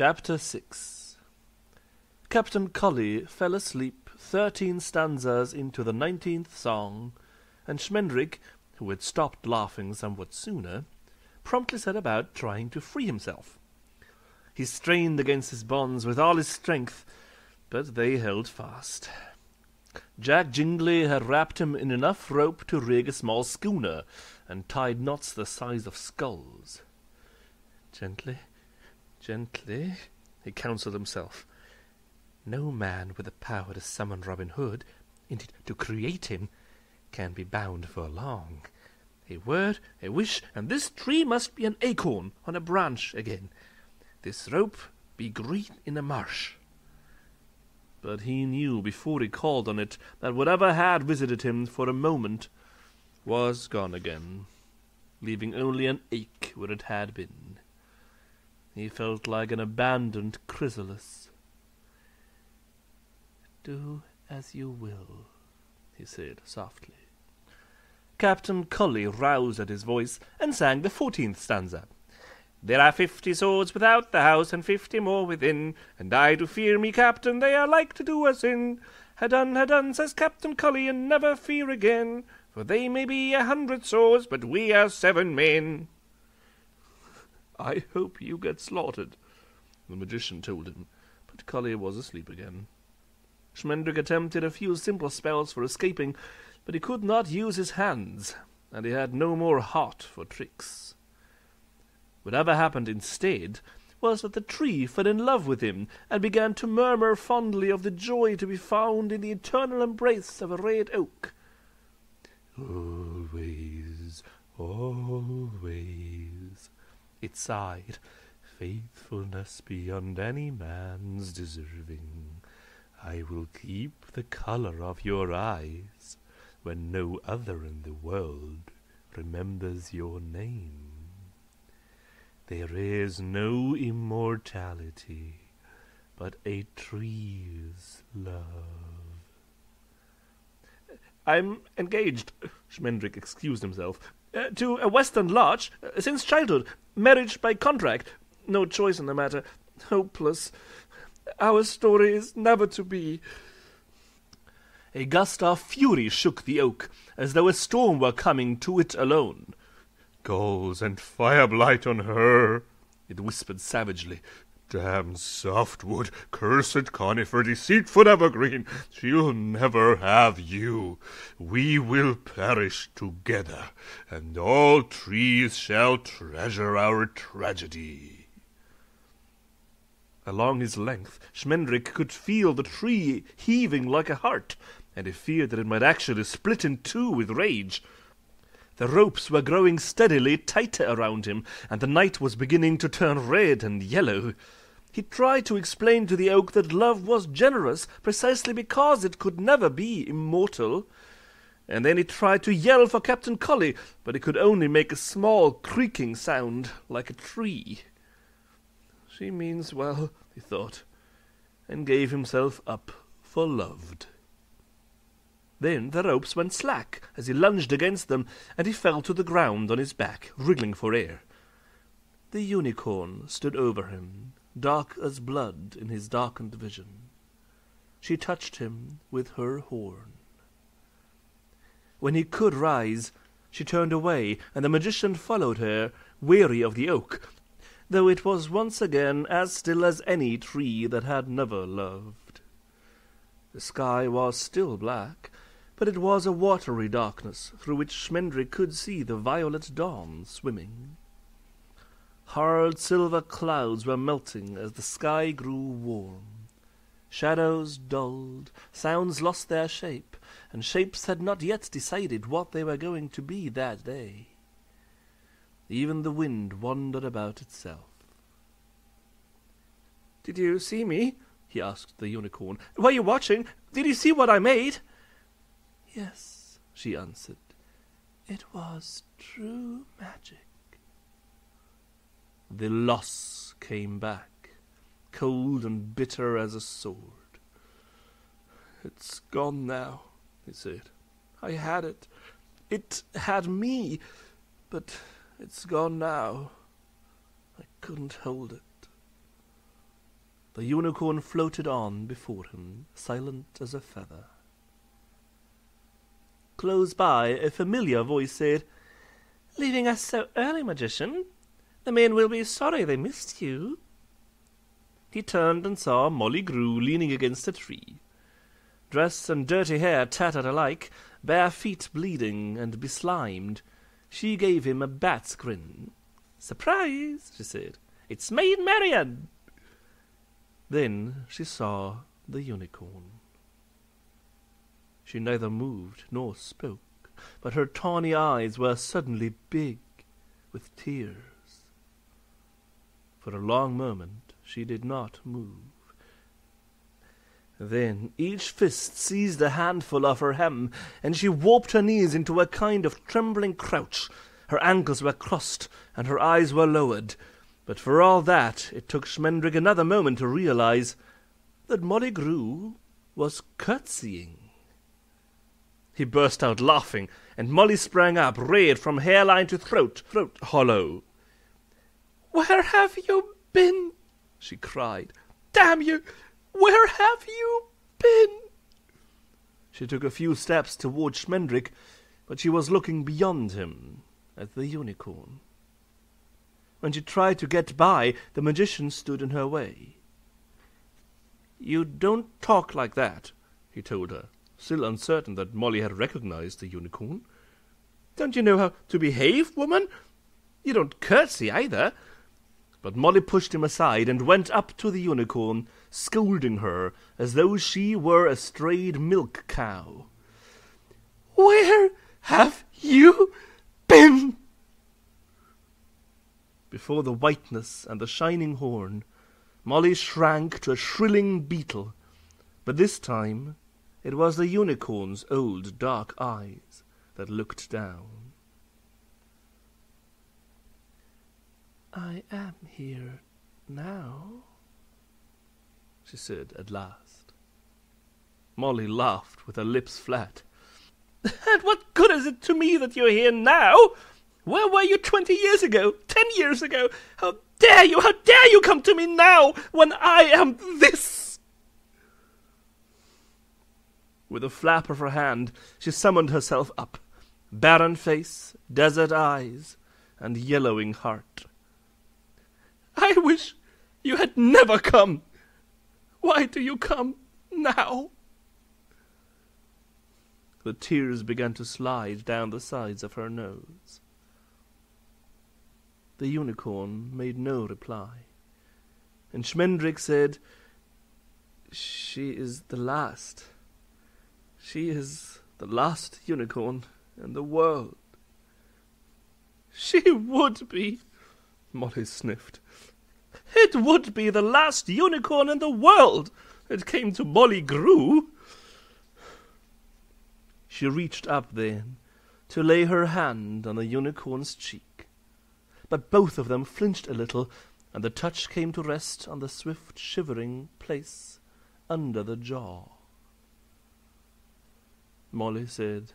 Chapter 6 Captain Cully fell asleep thirteen stanzas into the nineteenth song, and Schmendrick, who had stopped laughing somewhat sooner, promptly set about trying to free himself. He strained against his bonds with all his strength, but they held fast. Jack Jingly had wrapped him in enough rope to rig a small schooner, and tied knots the size of skulls. Gently, gently, he counselled himself. No man with the power to summon Robin Hood, indeed to create him, can be bound for long. A word, a wish, and this tree must be an acorn on a branch again. This rope be green in a marsh. But he knew before he called on it that whatever had visited him for a moment was gone again, leaving only an ache where it had been. He felt like an abandoned chrysalis. Do as you will, he said softly. Captain Cully roused at his voice and sang the fourteenth stanza. There are fifty swords without the house, and fifty more within, and I do fear me, Captain, they are like to do us in. Ha done, ha done, says Captain Cully, and never fear again, for they may be a hundred swords, but we are seven men. I hope you get slaughtered, the magician told him, but Cully was asleep again. Schmendrick attempted a few simple spells for escaping, but he could not use his hands, and he had no more heart for tricks. Whatever happened instead was that the tree fell in love with him, and began to murmur fondly of the joy to be found in the eternal embrace of a red oak. Always, always, it sighed, faithfulness beyond any man's deserving. I will keep the color of your eyes when no other in the world remembers your name. There is no immortality but a tree's love. I'm engaged, Schmendrick excused himself, uh, to a Western Larch uh, since childhood. Marriage by contract. No choice in the matter. Hopeless. Our story is never to be. A gust of fury shook the oak, as though a storm were coming to it alone. Gulls and fire blight on her, it whispered savagely. Damn softwood, cursed conifer, deceitful evergreen, she'll never have you. We will perish together, and all trees shall treasure our tragedy. Along his length, Schmendrick could feel the tree heaving like a heart, and he feared that it might actually split in two with rage. The ropes were growing steadily tighter around him, and the night was beginning to turn red and yellow. He tried to explain to the oak that love was generous precisely because it could never be immortal. And then he tried to yell for Captain Cully, but he could only make a small creaking sound like a tree. She means well, he thought, and gave himself up for loved. Then the ropes went slack as he lunged against them, and he fell to the ground on his back, wriggling for air. The unicorn stood over him, dark as blood in his darkened vision. She touched him with her horn. When he could rise, she turned away, and the magician followed her, weary of the oak, though it was once again as still as any tree that had never loved. The sky was still black, but it was a watery darkness through which Schmendrick could see the violet dawn swimming. Hard silver clouds were melting as the sky grew warm. Shadows dulled, sounds lost their shape, and shapes had not yet decided what they were going to be that day. Even the wind wandered about itself. Did you see me? he asked the unicorn. Were you watching? Did you see what I made? Yes, she answered. It was true magic. The loss came back, cold and bitter as a sword. It's gone now, he said. I had it. It had me, but it's gone now. I couldn't hold it. The unicorn floated on before him, silent as a feather. Close by, a familiar voice said, Leaving us so early, magician? The men will be sorry they missed you. He turned and saw Molly Grue leaning against a tree. Dress and dirty hair tattered alike, bare feet bleeding and beslimed. She gave him a bat's grin. Surprise, she said. It's Maid Marian. Then she saw the unicorn. She neither moved nor spoke, but her tawny eyes were suddenly big with tears. For a long moment she did not move. Then each fist seized a handful of her hem, and she warped her knees into a kind of trembling crouch. Her ankles were crossed, and her eyes were lowered. But for all that, it took Schmendrick another moment to realize that Molly Grue was curtsying. He burst out laughing, and Molly sprang up, red from hairline to throat, throat hollow. Where have you been? she cried. Damn you! Where have you been? She took a few steps toward Schmendrick, but she was looking beyond him at the unicorn. When she tried to get by, the magician stood in her way. You don't talk like that, he told her, still uncertain that Molly had recognized the unicorn. Don't you know how to behave, woman? You don't curtsy either. But Molly pushed him aside and went up to the unicorn, scolding her as though she were a strayed milk cow. Where have you been? Before the whiteness and the shining horn, Molly shrank to a shrilling beetle, but this time it was the unicorn's old dark eyes that looked down. I am here now, she said at last. Molly laughed with her lips flat. And what good is it to me that you're here now? Where were you twenty years ago? Ten years ago? How dare you? How dare you come to me now when I am this? With a flap of her hand, she summoned herself up. Barren face, desert eyes, and yellowing heart. I wish you had never come. Why do you come now? The tears began to slide down the sides of her nose. The unicorn made no reply, and Schmendrick said, She is the last. She is the last unicorn in the world. She would be, Molly sniffed. It would be the last unicorn in the world. It came to Molly Grue. She reached up then to lay her hand on the unicorn's cheek but both of them flinched a little, and the touch came to rest on the swift shivering place under the jaw. Molly said,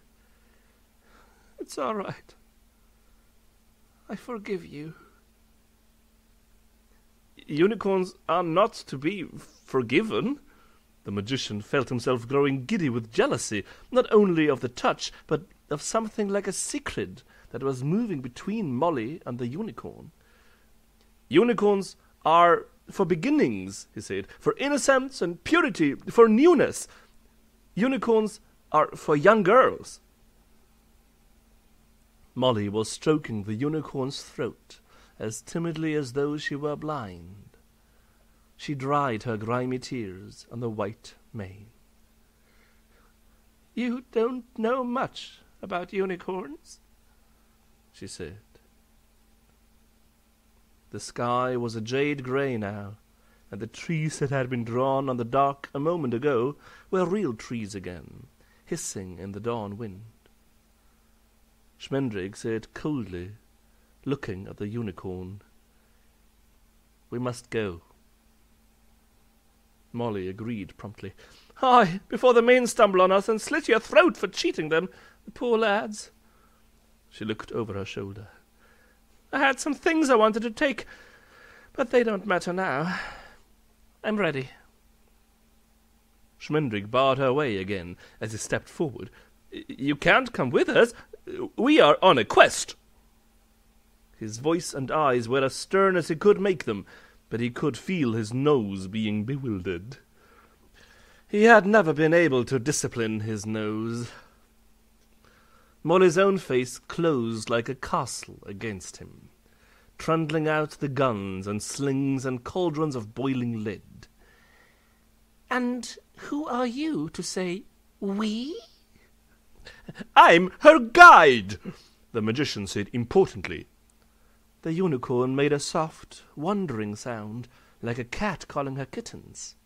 It's all right. I forgive you. Unicorns are not to be forgiven. The magician felt himself growing giddy with jealousy, not only of the touch, but of something like a secret that was moving between Molly and the unicorn. Unicorns are for beginnings, he said, for innocence and purity, for newness. Unicorns are for young girls. Molly was stroking the unicorn's throat as timidly as though she were blind. She dried her grimy tears on the white mane. You don't know much about unicorns, she said. The sky was a jade grey now, and the trees that had been drawn on the dark a moment ago were real trees again, hissing in the dawn wind. Schmendrick said coldly, looking at the unicorn, We must go. Molly agreed promptly. Aye, before the men stumble on us and slit your throat for cheating them, the poor lads. She looked over her shoulder. I had some things I wanted to take, but they don't matter now. I'm ready. Schmendrick barred her way again as he stepped forward. You can't come with us. We are on a quest. His voice and eyes were as stern as he could make them, but he could feel his nose being bewildered. He had never been able to discipline his nose. Molly's own face closed like a castle against him, trundling out the guns and slings and cauldrons of boiling lead. And who are you to say we? I'm her guide, the magician said importantly. The unicorn made a soft, wondering sound, like a cat calling her kittens.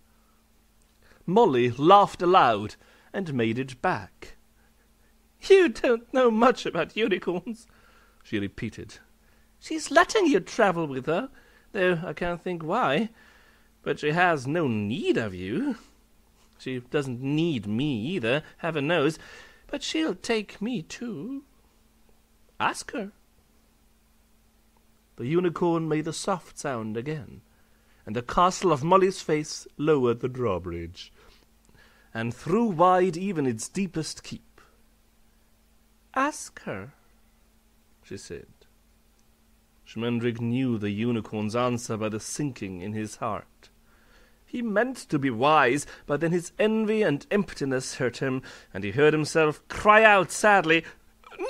Molly laughed aloud and made it back. You don't know much about unicorns, she repeated. She's letting you travel with her, though I can't think why. But she has no need of you. She doesn't need me either, heaven knows, but she'll take me too. Ask her. The unicorn made the soft sound again, and the castle of Molly's face lowered the drawbridge, and threw wide even its deepest keep. Ask her, she said. Schmendrick knew the unicorn's answer by the sinking in his heart. He meant to be wise, but then his envy and emptiness hurt him, and he heard himself cry out sadly,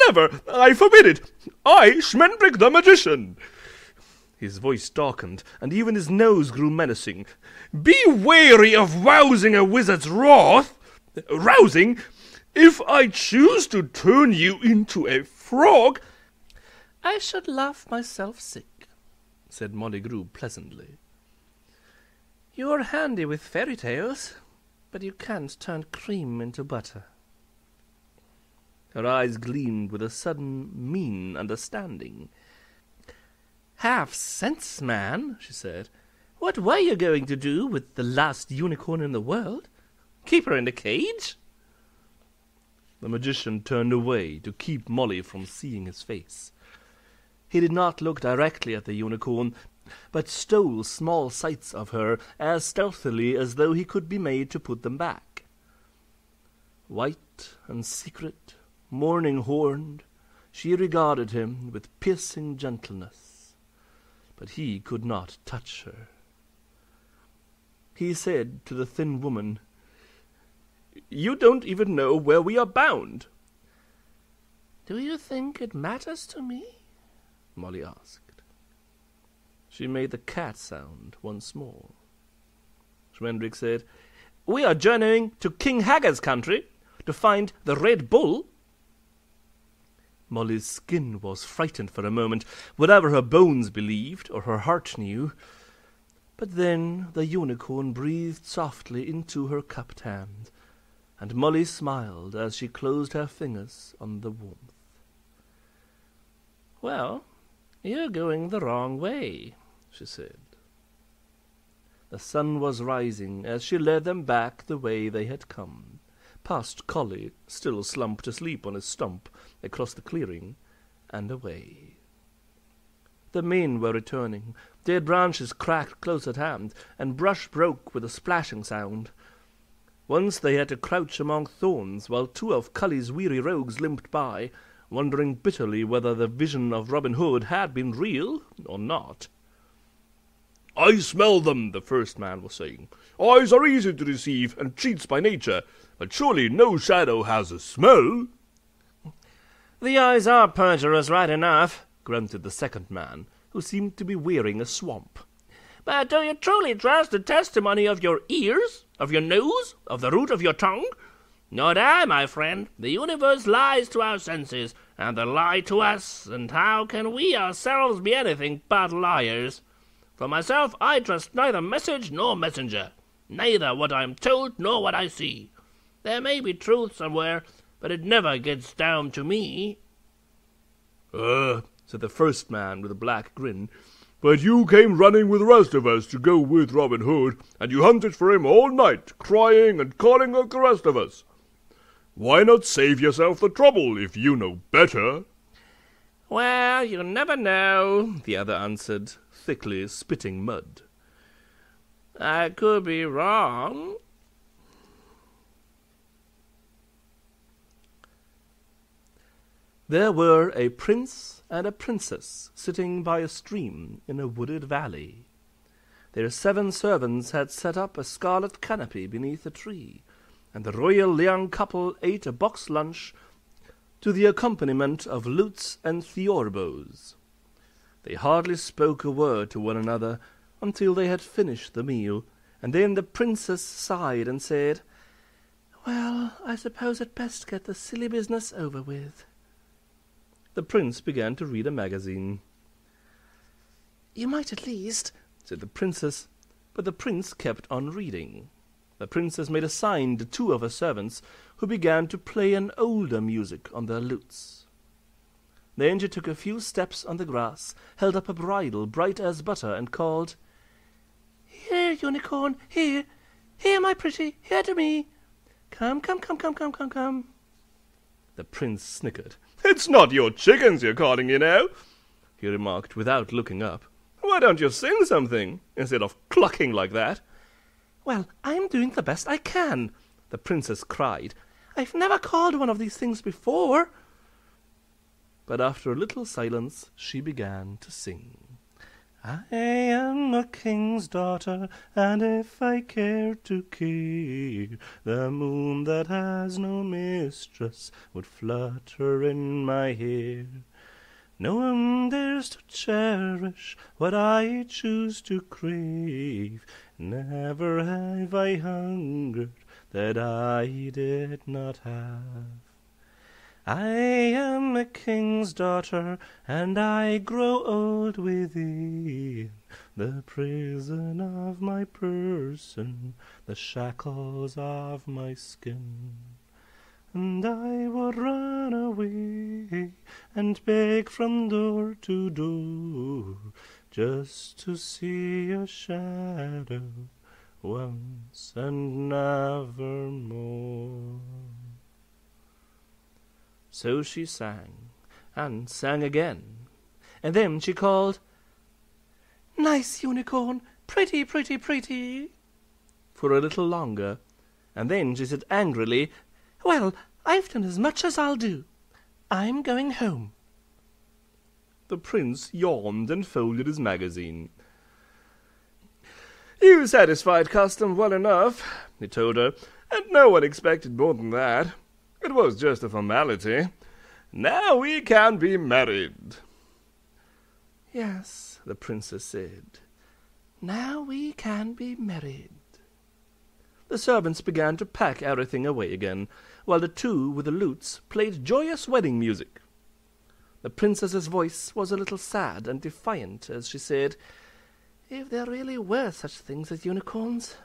Never! I forbid it! I, Schmendrick the magician! His voice darkened, and even his nose grew menacing. Be wary of rousing a wizard's wrath! Rousing? If I choose to turn you into a frog, I should laugh myself sick, said Molly Grue pleasantly. You're handy with fairy tales, but you can't turn cream into butter. Her eyes gleamed with a sudden mean understanding. Have sense, man, she said. What were you going to do with the last unicorn in the world? Keep her in a cage? The magician turned away to keep Molly from seeing his face. He did not look directly at the unicorn, but stole small sights of her as stealthily as though he could be made to put them back. White and secret, mourning horned, she regarded him with piercing gentleness, but he could not touch her. He said to the thin woman, You don't even know where we are bound. Do you think it matters to me? Molly asked. She made the cat sound once more. Schmendrick said, We are journeying to King Haggard's country to find the Red Bull. Molly's skin was frightened for a moment, whatever her bones believed or her heart knew. But then the unicorn breathed softly into her cupped hand, and Molly smiled as she closed her fingers on the warmth. Well, you're going the wrong way, she said. The sun was rising as she led them back the way they had come, past Cully, still slumped asleep on his stump, across the clearing, and away. The men were returning. Dead branches cracked close at hand, and brush broke with a splashing sound. Once they had to crouch among thorns while two of Cully's weary rogues limped by, wondering bitterly whether the vision of Robin Hood had been real or not. I smell them, the first man was saying. Eyes are easy to deceive, and cheats by nature, but surely no shadow has a smell. The eyes are perjurers, right enough, grunted the second man, who seemed to be wearing a swamp. But do you truly trust the testimony of your ears, of your nose, of the root of your tongue? Not I, my friend. The universe lies to our senses, and they lie to us, and how can we ourselves be anything but liars? For myself, I trust neither message nor messenger, neither what I am told nor what I see. There may be truth somewhere, but it never gets down to me. Uh, said the first man with a black grin. But you came running with the rest of us to go with Robin Hood, and you hunted for him all night, crying and calling like the rest of us. Why not save yourself the trouble if you know better? Well, you never know, the other answered, thickly spitting mud. I could be wrong. There were a prince and a princess sitting by a stream in a wooded valley. Their seven servants had set up a scarlet canopy beneath a tree, and the royal young couple ate a box lunch to the accompaniment of lutes and theorbos. They hardly spoke a word to one another until they had finished the meal, and then the princess sighed and said, Well, I suppose I'd best get the silly business over with. The prince began to read a magazine. You might at least, said the princess, but the prince kept on reading. The princess made a sign to two of her servants, who began to play an older music on their lutes. The angel took a few steps on the grass, held up a bridle bright as butter, and called, Here, unicorn, here, here, my pretty, here to me. Come, come, come, come, come, come, come. The prince snickered. It's not your chickens you're calling, you know, he remarked without looking up. Why don't you sing something, instead of clucking like that? Well, I'm doing the best I can, the princess cried. I've never called one of these things before. But after a little silence she began to sing. I am a king's daughter, and if I care to keep the moon that has no mistress would flutter in my hair. No one dares to cherish what I choose to crave. Never have I hungered that I did not have. I am a king's daughter, and I grow old within the prison of my person, the shackles of my skin. And I would run away and beg from door to door just to see a shadow once and never more. So she sang, and sang again, and then she called, Nice unicorn, pretty, pretty, pretty, for a little longer, and then she said angrily, Well, I've done as much as I'll do. I'm going home. The prince yawned and folded his magazine. You satisfied custom well enough, he told her, and no one expected more than that. It was just a formality. Now we can be married. Yes, the princess said. Now we can be married. The servants began to pack everything away again, while the two with the lutes played joyous wedding music. The princess's voice was a little sad and defiant as she said, If there really were such things as unicorns,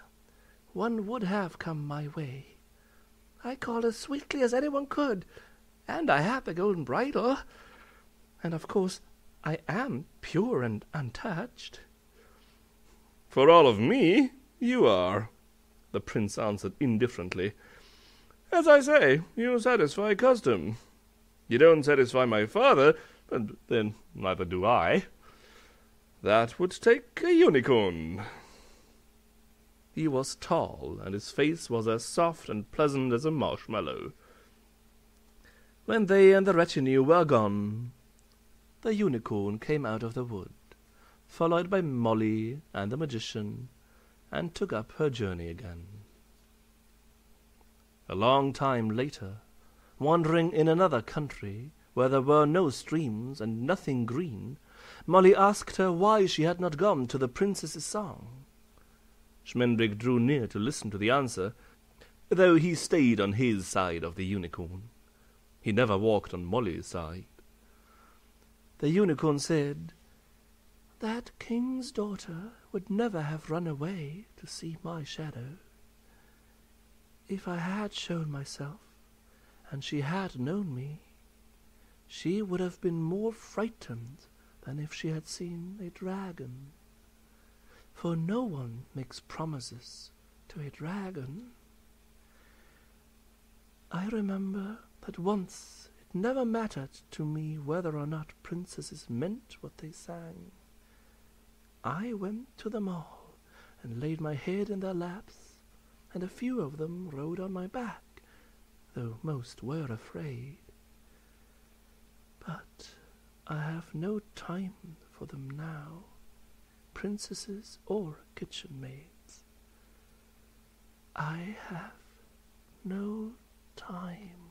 one would have come my way. I called as sweetly as anyone could, and I had the golden bridle. And of course I am pure and untouched. For all of me, you are, the prince answered indifferently. As I say, you satisfy custom. You don't satisfy my father, but then neither do I. That would take a unicorn. He was tall, and his face was as soft and pleasant as a marshmallow. When they and the retinue were gone, the unicorn came out of the wood, followed by Molly and the magician, and took up her journey again. A long time later, wandering in another country, where there were no streams and nothing green, Molly asked her why she had not gone to the princess's song. Schmendrick drew near to listen to the answer, though he stayed on his side of the unicorn. He never walked on Molly's side. The unicorn said, That king's daughter would never have run away to see my shadow. If I had shown myself, and she had known me, she would have been more frightened than if she had seen a dragon for no one makes promises to a dragon. I remember that once it never mattered to me whether or not princesses meant what they sang. I went to them all and laid my head in their laps, and a few of them rode on my back, though most were afraid. But I have no time for them now, princesses or kitchen maids. I have no time.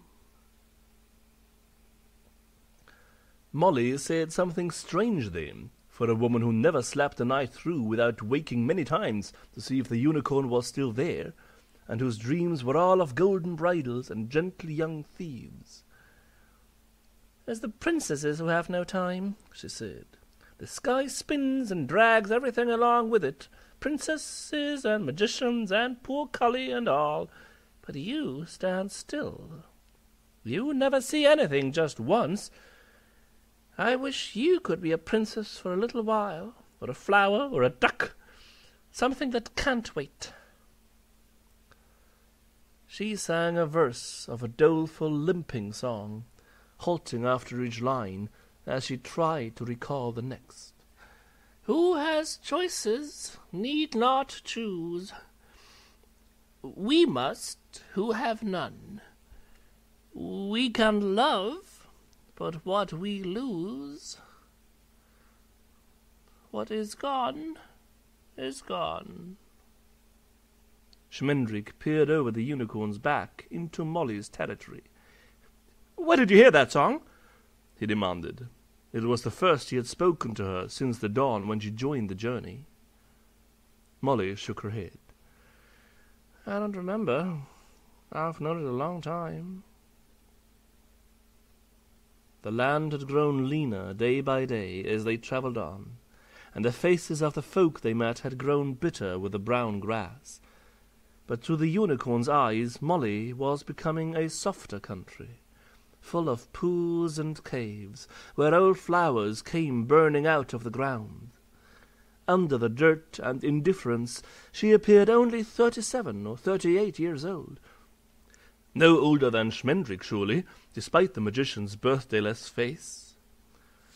Molly said something strange then, for a woman who never slept a night through without waking many times to see if the unicorn was still there, and whose dreams were all of golden bridles and gentle young thieves. As the princesses who have no time, she said. The sky spins and drags everything along with it, princesses and magicians and poor Cully and all. But you stand still. You never see anything just once, I wish you could be a princess for a little while, or a flower, or a duck, something that can't wait. She sang a verse of a doleful, limping song, halting after each line as she tried to recall the next. Who has choices need not choose. We must who have none. We can love but what we lose, what is gone, is gone. Schmendrick peered over the unicorn's back into Molly's territory. Where did you hear that song? He demanded. It was the first he had spoken to her since the dawn when she joined the journey. Molly shook her head. I don't remember. I've known it a long time. The land had grown leaner day by day as they travelled on, and the faces of the folk they met had grown bitter with the brown grass. But to the unicorn's eyes Molly was becoming a softer country, full of pools and caves, where old flowers came burning out of the ground. Under the dirt and indifference she appeared only thirty-seven or thirty-eight years old, no older than Schmendrick, surely, despite the magician's birthdayless face.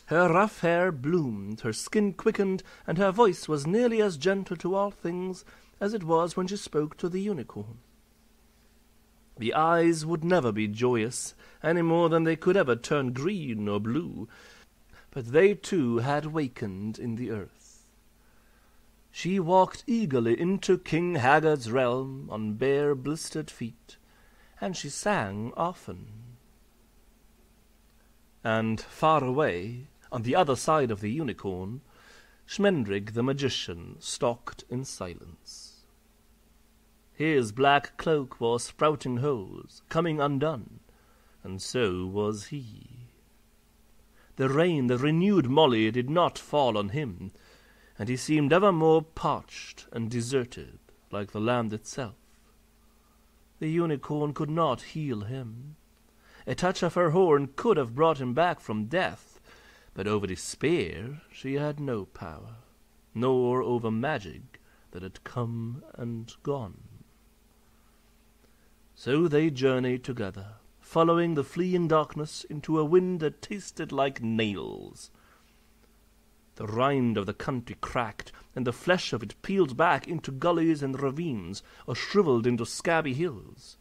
Her rough hair bloomed, her skin quickened, and her voice was nearly as gentle to all things as it was when she spoke to the unicorn. The eyes would never be joyous, any more than they could ever turn green or blue, but they too had wakened in the earth. She walked eagerly into King Haggard's realm on bare blistered feet, and she sang often. And far away, on the other side of the unicorn, Schmendrick the magician stalked in silence. His black cloak wore sprouting holes, coming undone, and so was he. The rain that renewed Molly did not fall on him, and he seemed ever more parched and deserted, like the land itself. The unicorn could not heal him. A touch of her horn could have brought him back from death, but over despair she had no power, nor over magic that had come and gone. So they journeyed together, following the fleeing darkness into a wind that tasted like nails. The rind of the country cracked, and the flesh of it peeled back into gullies and ravines, or shriveled into scabby hills.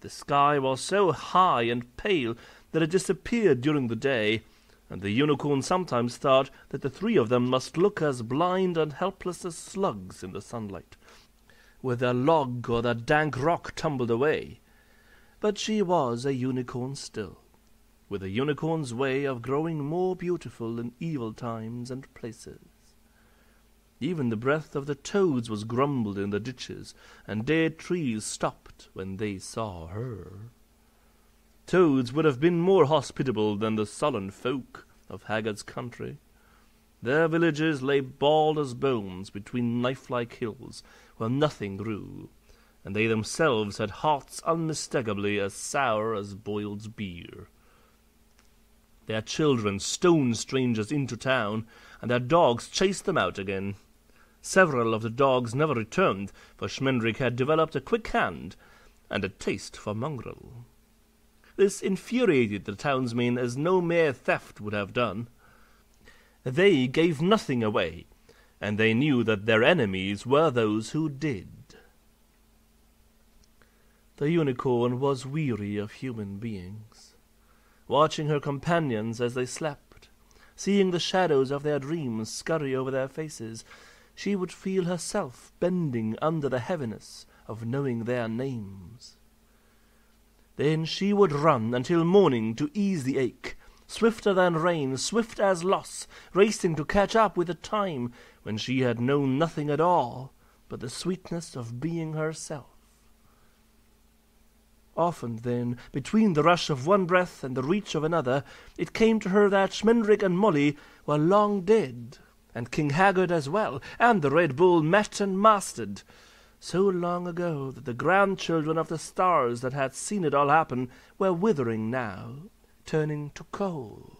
The sky was so high and pale that it disappeared during the day, and the unicorn sometimes thought that the three of them must look as blind and helpless as slugs in the sunlight, with their log or their dank rock tumbled away. But she was a unicorn still with a unicorn's way of growing more beautiful in evil times and places. Even the breath of the toads was grumbled in the ditches, and dead trees stopped when they saw her. Toads would have been more hospitable than the sullen folk of Haggard's country. Their villages lay bald as bones between knife-like hills where nothing grew, and they themselves had hearts unmistakably as sour as boiled beer. Their children stoned strangers into town, and their dogs chased them out again. Several of the dogs never returned, for Schmendrick had developed a quick hand and a taste for mongrel. This infuriated the townsmen as no mere theft would have done. They gave nothing away, and they knew that their enemies were those who did. The unicorn was weary of human beings, watching her companions as they slept, seeing the shadows of their dreams scurry over their faces. She would feel herself bending under the heaviness of knowing their names. Then she would run until morning to ease the ache, swifter than rain, swift as loss, racing to catch up with the time when she had known nothing at all but the sweetness of being herself. Often, then, between the rush of one breath and the reach of another, it came to her that Schmendrick and Molly were long dead, and King Haggard as well, and the Red Bull met and mastered, so long ago that the grandchildren of the stars that had seen it all happen were withering now, turning to coal,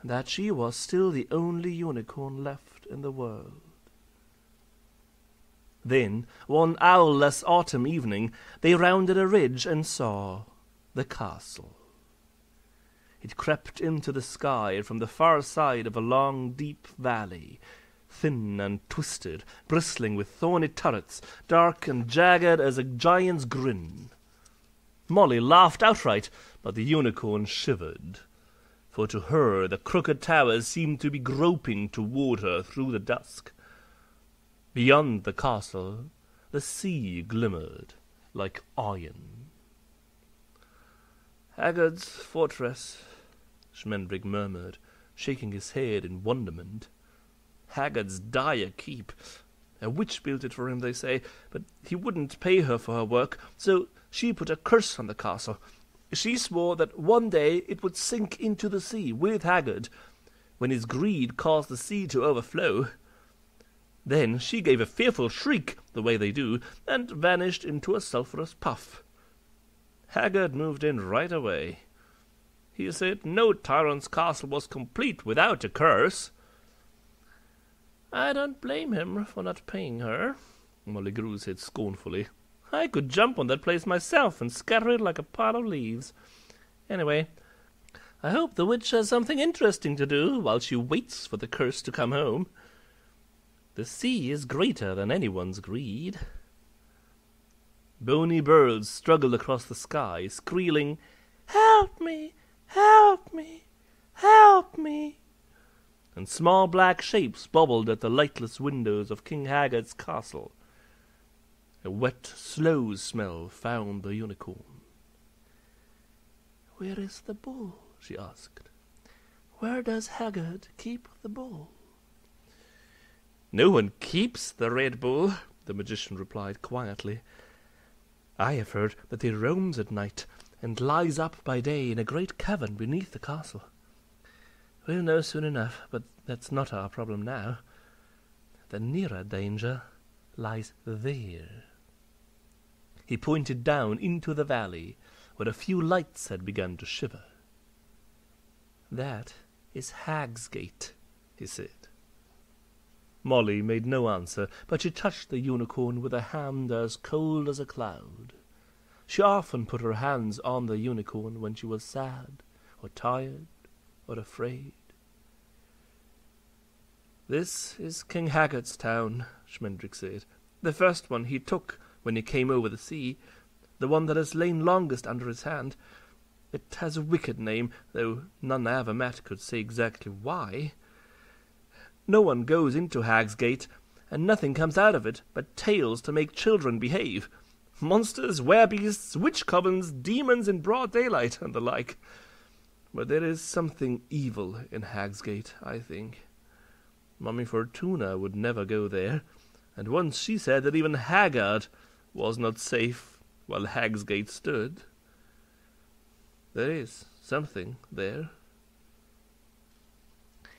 and that she was still the only unicorn left in the world. Then, one owlless autumn evening, they rounded a ridge and saw the castle. It crept into the sky from the far side of a long, deep valley, thin and twisted, bristling with thorny turrets, dark and jagged as a giant's grin. Molly laughed outright, but the unicorn shivered, for to her the crooked towers seemed to be groping toward her through the dusk. Beyond the castle, the sea glimmered like iron. Haggard's fortress, Schmendrick murmured, shaking his head in wonderment. Haggard's dire keep. A witch built it for him, they say, but he wouldn't pay her for her work, so she put a curse on the castle. She swore that one day it would sink into the sea with Haggard, when his greed caused the sea to overflow. Then she gave a fearful shriek, the way they do, and vanished into a sulphurous puff. Haggard moved in right away. He said no tyrant's castle was complete without a curse. I don't blame him for not paying her, Molly Grue said scornfully. I could jump on that place myself and scatter it like a pile of leaves. Anyway, I hope the witch has something interesting to do while she waits for the curse to come home. The sea is greater than anyone's greed. Bony birds struggled across the sky, squealing, Help me! Help me! Help me! And small black shapes bobbled at the lightless windows of King Haggard's castle. A wet, slow smell found the unicorn. Where is the bull? she asked. Where does Haggard keep the bull? No one keeps the Red Bull, the magician replied quietly. I have heard that he roams at night and lies up by day in a great cavern beneath the castle. We'll know soon enough, but that's not our problem now. The nearer danger lies there. He pointed down into the valley, where a few lights had begun to shiver. That is Hagsgate, he said. Molly made no answer, but she touched the unicorn with a hand as cold as a cloud. She often put her hands on the unicorn when she was sad, or tired, or afraid. This is King Haggard's town, Schmendrick said. The first one he took when he came over the sea, the one that has lain longest under his hand. It has a wicked name, though none I ever met could say exactly why. No one goes into Hagsgate, and nothing comes out of it but tales to make children behave. Monsters, werbeasts, witch covens, demons in broad daylight, and the like. But there is something evil in Hagsgate, I think. Mummy Fortuna would never go there, and once she said that even Haggard was not safe while Hagsgate stood. There is something there.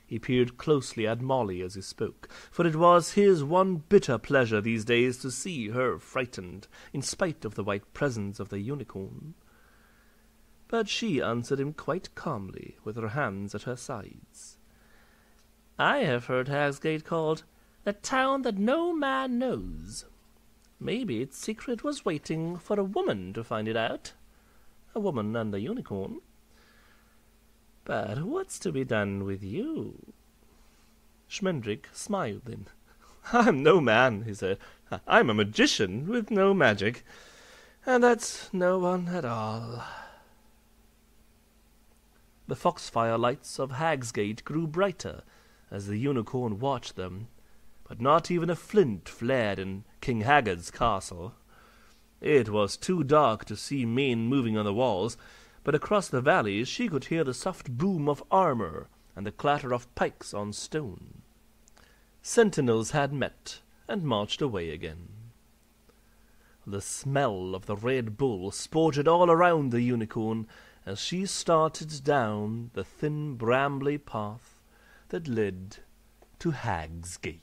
He peered closely at Molly as he spoke, for it was his one bitter pleasure these days to see her frightened, in spite of the white presence of the unicorn. But she answered him quite calmly, with her hands at her sides. I have heard Hagsgate called the town that no man knows. Maybe its secret was waiting for a woman to find it out. A woman and a unicorn. But what's to be done with you? Schmendrick smiled then. I'm no man, he said. I'm a magician with no magic. And that's no one at all. The foxfire lights of Hagsgate grew brighter as the unicorn watched them, but not even a flint flared in King Haggard's castle. It was too dark to see men moving on the walls, but across the valleys she could hear the soft boom of armor and the clatter of pikes on stone. Sentinels had met and marched away again. The smell of the Red Bull sported all around the unicorn as she started down the thin brambly path that led to Hagsgate.